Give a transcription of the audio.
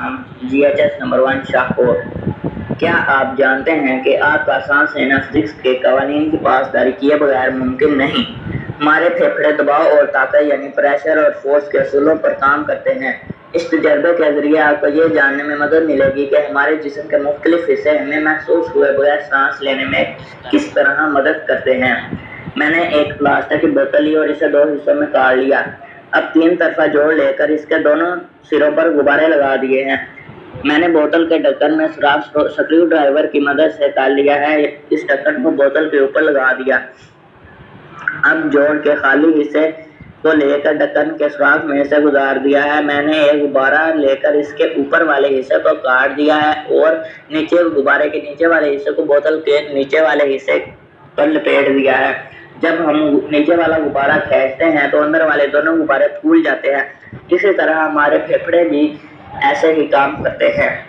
G H S number one Shahpur. क्या आप जानते हैं कि आपका सांस लेना फिजिक्स के कवानीन की पासदारी किए बगैर मुमकिन नहीं? हमारे फेफड़े दबाव और ताकत यानी प्रेशर और फोर्स के असूलों पर काम करते हैं। इस तजर्बे के ज़रिए आपको ये जानने में मदद मिलेगी कि हमारे जिसम के मुख्तलिफ़ हिस्से हमें महसूस हुए बगैर सांस लेने में किस तरह मदद करते हैं। मैंने एक प्लास्टिक की बोतल ली और इसे दो हिस्सों में काट लिया। अब तीन तरफा जोड़ लेकर इसके दोनों सिरों पर गुब्बारे लगा दिए हैं। मैंने बोतल के ढक्कन में सुराख स्क्रू ड्राइवर की मदद से डाल लिया है। इस ढक्कन को बोतल के ऊपर लगा दिया। अब जोड़ के खाली हिस्से को लेकर ढक्कन के सुराख में से गुजार दिया है। मैंने एक गुब्बारा लेकर इसके ऊपर वाले हिस्से को काट दिया है और नीचे गुब्बारे के नीचे वाले हिस्से को बोतल के नीचे वाले हिस्से पर लपेट दिया है। जब हम नीचे वाला गुब्बारा खींचते हैं तो अंदर वाले दोनों गुब्बारे फूल जाते हैं। इसी तरह हमारे फेफड़े भी ऐसे ही काम करते हैं।